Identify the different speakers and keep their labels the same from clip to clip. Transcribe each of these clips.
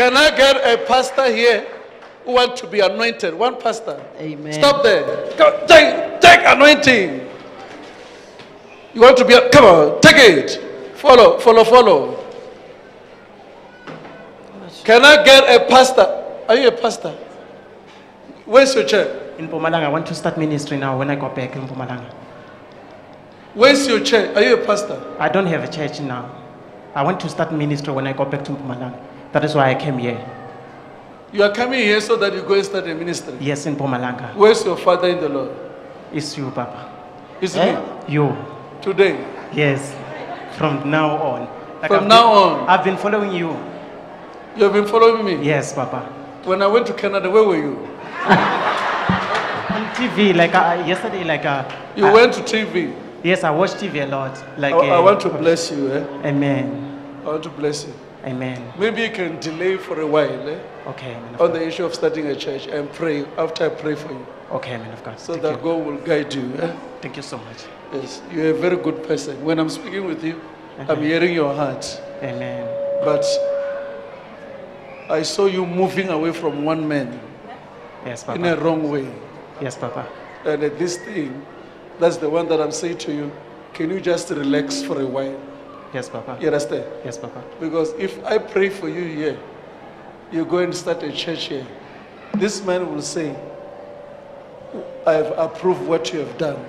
Speaker 1: Can I get a pastor here who want to be anointed? One pastor.
Speaker 2: Amen.
Speaker 1: Stop there. Go, take, take anointing. You want to be, a, come on, take it. Follow, follow, follow. Can I get a pastor? Are you a pastor? Where's your chair?
Speaker 3: In Mpumalanga, I want to start ministry now when I go back in Mpumalanga.
Speaker 1: Where's your church? Are you a pastor?
Speaker 3: I don't have a church now. I want to start ministry when I go back to Mpumalanga. That is why I came here.
Speaker 1: You are coming here so that you go and start a ministry.
Speaker 3: Yes, in Mpumalanga.
Speaker 1: Where's your father in the Lord?
Speaker 3: It's you, Papa.
Speaker 1: It's
Speaker 2: Eh?
Speaker 1: me.
Speaker 3: You.
Speaker 1: Today.
Speaker 3: Yes. From now on. Like
Speaker 1: From
Speaker 3: I've
Speaker 1: now
Speaker 3: been-
Speaker 1: on.
Speaker 3: I've been following you.
Speaker 1: You have been following me.
Speaker 3: Yes, Papa.
Speaker 1: When I went to Canada, where were you?
Speaker 3: On TV, like uh, yesterday, like uh,
Speaker 1: You went to TV.
Speaker 3: Yes, I watch TV a lot. Like
Speaker 1: I, I
Speaker 3: uh,
Speaker 1: want to bless you. Eh?
Speaker 3: Amen.
Speaker 1: I want to bless you.
Speaker 3: Amen.
Speaker 1: Maybe you can delay for a while eh?
Speaker 3: Okay,
Speaker 1: on
Speaker 3: God.
Speaker 1: the issue of starting a church and pray after I pray for you
Speaker 3: Okay, man of God.
Speaker 1: so
Speaker 3: Thank
Speaker 1: that
Speaker 3: you.
Speaker 1: God will guide you. Eh?
Speaker 3: Thank you so much.
Speaker 1: Yes, you're a very good person. When I'm speaking with you, I'm hearing your heart.
Speaker 3: Amen.
Speaker 1: But I saw you moving away from one man
Speaker 3: Yes, Papa.
Speaker 1: in a wrong way.
Speaker 3: Yes, Papa.
Speaker 1: And this thing, that's the one that I'm saying to you. Can you just relax for a while?
Speaker 3: Yes, Papa.
Speaker 1: You understand?
Speaker 3: Yes, Papa.
Speaker 1: Because if I pray for you here, you go and start a church here. This man will say, I have approved what you have done,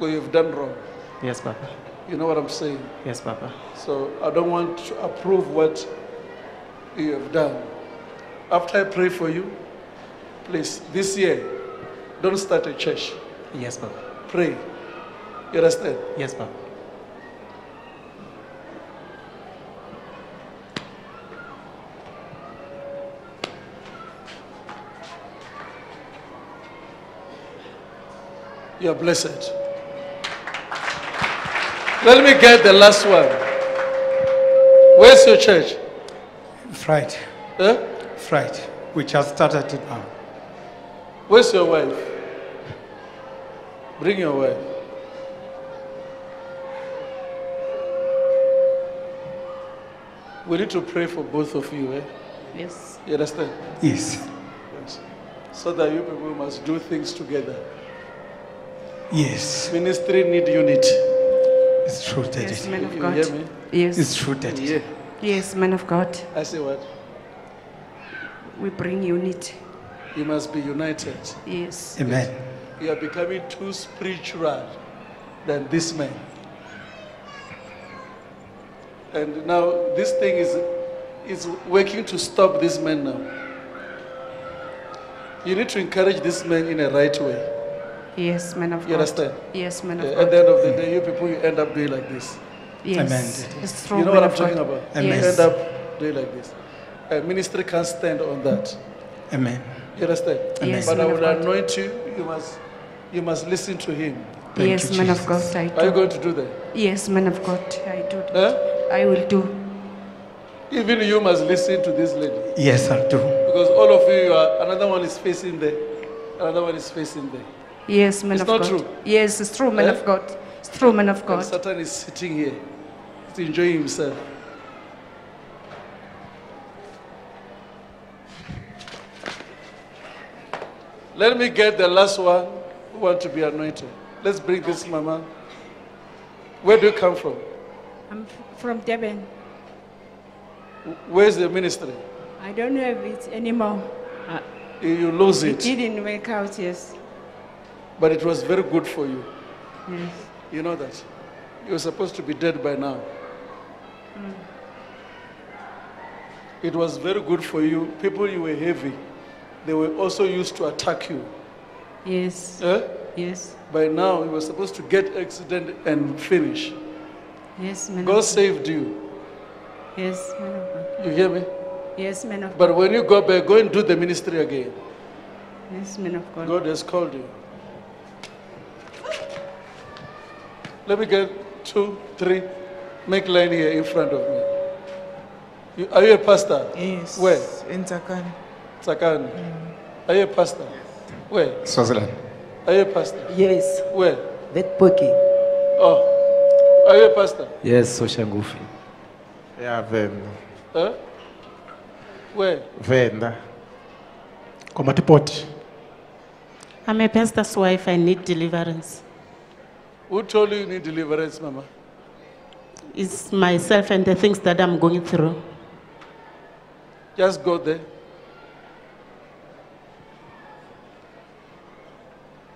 Speaker 1: or you have done wrong.
Speaker 3: Yes, Papa.
Speaker 1: You know what I'm saying?
Speaker 3: Yes, Papa.
Speaker 1: So I don't want to approve what you have done. After I pray for you, please, this year, don't start a church.
Speaker 3: Yes, Papa.
Speaker 1: Pray. You understand?
Speaker 3: Yes, Papa.
Speaker 1: You are blessed. Let me get the last one. Where's your church?
Speaker 4: Friday,
Speaker 1: Huh?
Speaker 4: Friday. We just started it now.
Speaker 1: Where's your wife? Bring your wife. We need to pray for both of you, eh?
Speaker 2: Yes.
Speaker 1: You understand?
Speaker 4: Yes.
Speaker 1: Yes. So that you people must do things together.
Speaker 4: Yes.
Speaker 1: Ministry need unity.
Speaker 4: It's true, Daddy.
Speaker 2: Yes, man of
Speaker 1: You
Speaker 2: God.
Speaker 1: hear me?
Speaker 2: Yes.
Speaker 4: It's true, Daddy.
Speaker 1: Yeah.
Speaker 2: Yes, man of God.
Speaker 1: I say what?
Speaker 2: We bring unity.
Speaker 1: You must be united.
Speaker 2: Yes.
Speaker 4: Amen.
Speaker 1: You are becoming too spiritual than this man. And now this thing is, is working to stop this man now. You need to encourage this man in a right way.
Speaker 2: Yes, man of
Speaker 1: You
Speaker 2: God.
Speaker 1: understand?
Speaker 2: Yes, man of
Speaker 1: At
Speaker 2: God.
Speaker 1: At the end of the day, you people, you end up doing like this.
Speaker 2: Yes.
Speaker 4: Amen.
Speaker 2: It's true.
Speaker 1: You know what I'm talking
Speaker 2: God.
Speaker 1: about?
Speaker 4: Amen.
Speaker 1: You end up doing like this. A ministry can't stand on that.
Speaker 4: Amen.
Speaker 1: You understand?
Speaker 2: Yes,
Speaker 1: But I
Speaker 2: man of
Speaker 1: will
Speaker 2: God.
Speaker 1: anoint you. You must, you must listen to him.
Speaker 4: Thank
Speaker 2: yes,
Speaker 4: you,
Speaker 2: man of God. I do.
Speaker 1: Are you going to do that?
Speaker 2: Yes, man of God. I do.
Speaker 1: Huh?
Speaker 2: I will do.
Speaker 1: Even you must listen to this lady.
Speaker 4: Yes, I'll do.
Speaker 1: Because all of you, are, another one is facing there, another one is facing there.
Speaker 2: Yes, man
Speaker 1: It's
Speaker 2: of
Speaker 1: not
Speaker 2: God.
Speaker 1: true.
Speaker 2: Yes, it's true, man
Speaker 1: Eh?
Speaker 2: of God. It's true, man of God.
Speaker 1: And
Speaker 2: God.
Speaker 1: Satan is sitting here. He's enjoying himself. Let me get the last one who want to be anointed. Let's bring this mama. Where do you come from?
Speaker 5: I'm from Devon.
Speaker 1: Where's the ministry?
Speaker 5: I don't have it anymore. Uh,
Speaker 1: You lose
Speaker 5: it
Speaker 1: it,
Speaker 5: didn't work out, yes.
Speaker 1: But it was very good for you.
Speaker 5: yes.
Speaker 1: You know that. You were supposed to be dead by now. It was very good for you. People you were heavy, they were also used to attack you.
Speaker 5: Yes,
Speaker 1: Eh?
Speaker 5: yes,
Speaker 1: By now, you were supposed to get accident and finish.
Speaker 5: yes, man
Speaker 1: God saved you.
Speaker 5: Yes, man of God.
Speaker 1: You hear me?
Speaker 5: Yes, man of God.
Speaker 1: But when you go back, go and do the ministry again.
Speaker 5: Yes, man of God.
Speaker 1: God has called you. Let me get two, three. Make line here in front of me. You, are you a pastor?
Speaker 6: Yes.
Speaker 1: Where?
Speaker 6: In Takan.
Speaker 1: Sakani. Are you a pastor? Where?
Speaker 4: Swaziland.
Speaker 1: Are you a pastor?
Speaker 7: Yes,
Speaker 1: Where?
Speaker 7: that Poki.
Speaker 1: Oh. Are you a pastor?
Speaker 8: Yes, Soshanguve.
Speaker 9: Yeah, I've, um,
Speaker 1: Huh? Where?
Speaker 3: Venda. Komatipoort.
Speaker 5: I'm a pastor's wife. I need deliverance.
Speaker 1: Who told you you need deliverance, Mama?
Speaker 5: It's myself and the things that I'm going through.
Speaker 1: Just go there.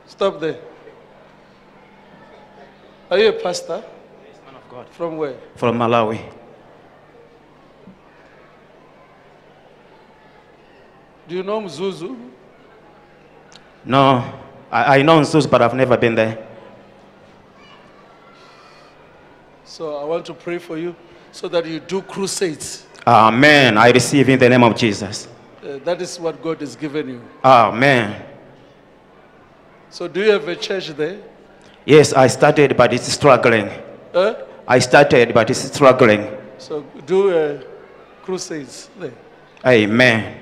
Speaker 1: Stop there. Are you a pastor?
Speaker 3: Yes, Man of God.
Speaker 1: From where?
Speaker 3: From Malawi.
Speaker 1: Do you know Mzuzu?
Speaker 3: No, I, I know Nsus, but I've never been there.
Speaker 1: So I want to pray for you so that you do crusades.
Speaker 3: Amen. I receive in the name of Jesus.
Speaker 1: Uh, that is what God has given you.
Speaker 3: Amen.
Speaker 1: So do you have a church there?
Speaker 3: Yes, I started, but it's struggling.
Speaker 1: Huh?
Speaker 3: I started, but it's struggling.
Speaker 1: So do uh, crusades there.
Speaker 3: Amen.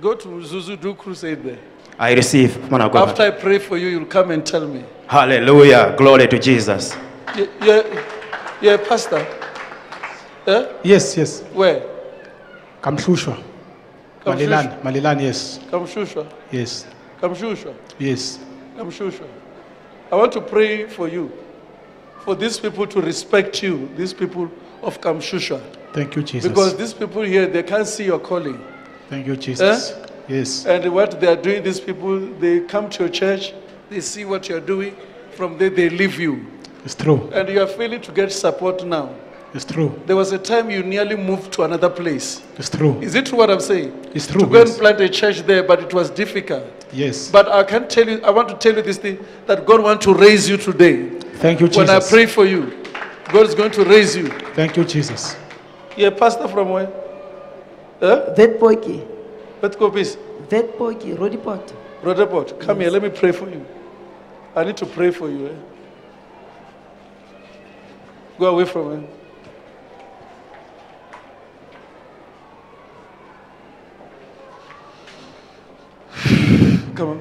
Speaker 1: Go to Mzuzu, do crusade there.
Speaker 3: I receive, man of God.
Speaker 1: After I pray for you, you'll come and tell me.
Speaker 3: Hallelujah. Glory to Jesus.
Speaker 1: You- You're, you're a pastor? Huh?
Speaker 4: Yes, yes.
Speaker 1: Where?
Speaker 4: Kamhlushwa. Malelane. Malelane, yes.
Speaker 1: Kamhlushwa.
Speaker 4: Yes.
Speaker 1: Kamhlushwa.
Speaker 4: Yes.
Speaker 1: Kamhlushwa. I want to pray for you, for these people to respect you, these people of Kamhlushwa.
Speaker 4: Thank you, Jesus.
Speaker 1: Because these people here, they can't see your calling.
Speaker 4: Thank you, Jesus. Eh? Yes.
Speaker 1: And what they are doing, these people, they come to your church, they see what you're doing, from there they leave you.
Speaker 4: It's true.
Speaker 1: And you are failing to get support now.
Speaker 4: It's true.
Speaker 1: There was a time you nearly moved to another place.
Speaker 4: It's true.
Speaker 1: Is it true what I'm saying?
Speaker 4: It's true.
Speaker 1: To
Speaker 4: true.
Speaker 1: go and plant a church there, but it was difficult.
Speaker 4: Yes.
Speaker 1: But I can tell you, I want to tell you this thing that God wants to raise you today.
Speaker 4: Thank you, Jesus.
Speaker 1: When I pray for you, God is going to raise you.
Speaker 4: Thank you, Jesus.
Speaker 1: You're a pastor from where? Huh?
Speaker 6: Vetpoki,
Speaker 1: Petkopis,
Speaker 6: Vetpoki, Rodipot.
Speaker 1: Rotherport. Come here, let me pray for you. I need to pray for you. Eh? Go away from him. Come on.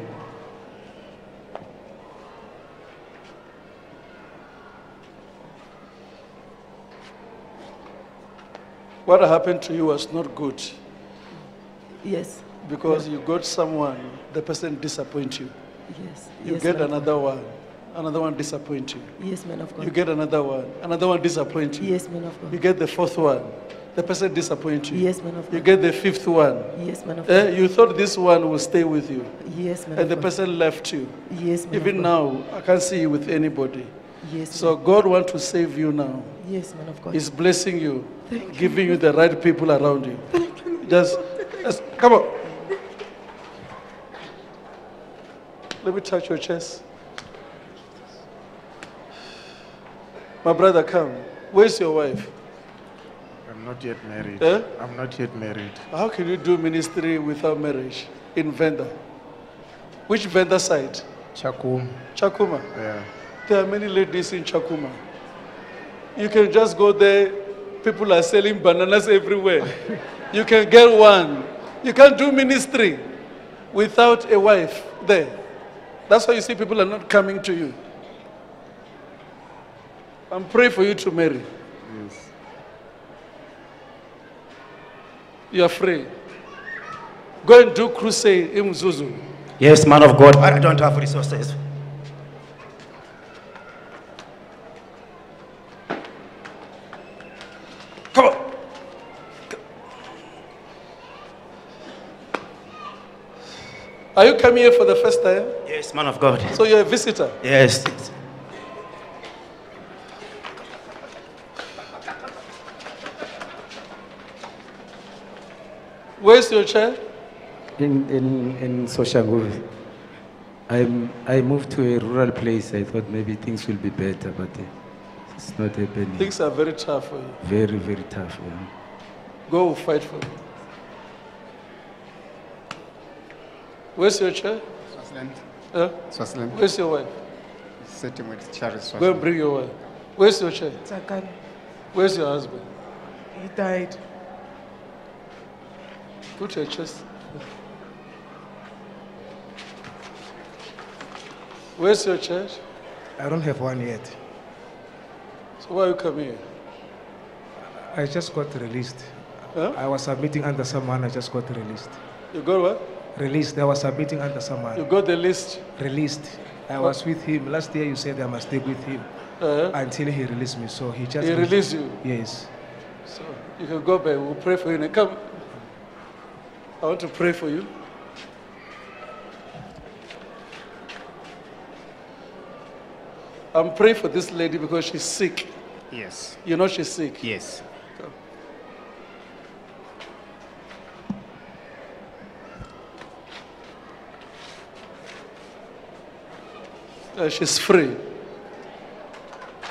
Speaker 1: What happened to you was not good
Speaker 6: Yes,
Speaker 1: because you got someone, the person disappoint you.
Speaker 6: yes.
Speaker 1: You
Speaker 6: yes,
Speaker 1: get another one, another one disappoint you.
Speaker 6: Yes, man of God.
Speaker 1: You get another one, another one disappoint you.
Speaker 6: Yes, man of God.
Speaker 1: You get the fourth one, the person disappoint you.
Speaker 6: Yes, man of God.
Speaker 1: You get the fifth one.
Speaker 6: Yes, man of
Speaker 1: Eh,
Speaker 6: God.
Speaker 1: you thought this one will stay with you,
Speaker 6: Yes, man
Speaker 1: and the
Speaker 6: God.
Speaker 1: person left you.
Speaker 6: Yes, man
Speaker 1: Even
Speaker 6: of God.
Speaker 1: now, I can't see you with anybody.
Speaker 6: Yes,
Speaker 1: So God wants to save you now.
Speaker 6: yes, man of God.
Speaker 1: He's blessing you, Thank giving you the right people around you. Just, just come on. Let me touch your chest. My brother, come. Where's your wife?
Speaker 7: I'm not yet married.
Speaker 1: Eh?
Speaker 7: I'm not yet married.
Speaker 1: How can you do ministry without marriage in Venda? Which Venda side?
Speaker 7: Chakum.
Speaker 1: Tshakhuma.
Speaker 7: Yeah.
Speaker 1: There are many ladies in Tshakhuma. You can just go there, people are selling bananas everywhere. you can get one. You can't do ministry without a wife there. That's why you see people are not coming to you. I'm praying for you to marry.
Speaker 7: Yes.
Speaker 1: You are free. Go and do crusade in Mzuzu.
Speaker 3: Yes, man of God. I don't have resources.
Speaker 1: Come on. Are you coming here for the first time?
Speaker 3: Yes, man of God.
Speaker 1: So you're a visitor.
Speaker 3: Yes.
Speaker 1: Where's your chair?
Speaker 8: In, in, in Soshanguve, I'm, I moved to a rural place. I thought maybe things will be better, but uh, it's not happening.
Speaker 1: Things are very tough for you.
Speaker 8: Very, very tough. Yeah.
Speaker 1: Go fight for you. Where's your chair?
Speaker 9: Swaziland.
Speaker 1: Huh?
Speaker 9: Swaziland.
Speaker 1: Where's your wife?
Speaker 9: Sitting with Charles
Speaker 1: Go and bring your wife. Where's your chair?
Speaker 10: Tsakani.
Speaker 1: Where's your husband?
Speaker 10: He died.
Speaker 1: Put your chest. Where's your church?
Speaker 10: I don't have one yet.
Speaker 1: So why are you coming here?
Speaker 10: I just got released.
Speaker 1: Huh?
Speaker 10: I was submitting under someone, I just got released.
Speaker 1: You got what?
Speaker 10: Released, I was submitting under someone.
Speaker 1: You got the list.
Speaker 10: Released. I was with him. Last year you said I must stay with him
Speaker 1: Uh,
Speaker 10: until he released me. So he just
Speaker 1: he released you.
Speaker 10: Yes.
Speaker 1: So you can go back. We'll pray for you. Now come. I want to pray for you. I'm praying for this lady because she's sick.
Speaker 9: Yes.
Speaker 1: You know she's sick.
Speaker 9: Yes.
Speaker 1: Uh, she's free.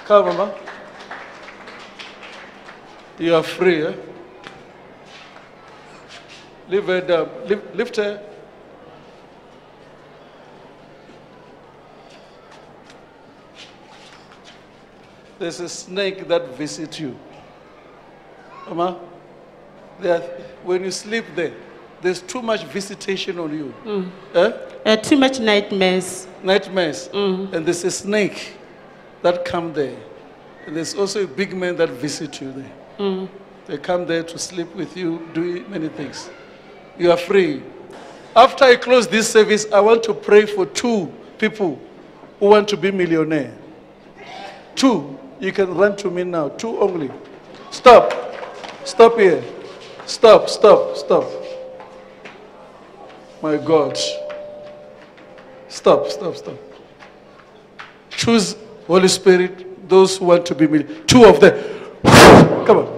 Speaker 1: Come, Mama. You are free. Eh? Lift her down. Lift, lift her. There's a snake that visits you. Mama, there, when you sleep there, there's too much visitation on you. Eh?
Speaker 5: Uh, too much nightmares.
Speaker 1: nightmares. And there's a snake that come there. And there's also a big man that visit you there. They come there to sleep with you, do many things. You are free. After I close this service, I want to pray for two people who want to be millionaire. Two. You can run to me now. Two only. Stop. Stop here. Stop, stop, stop. My God. Stop, stop, stop. Choose Holy Spirit, those who want to be millionaire. Two of them. Come on.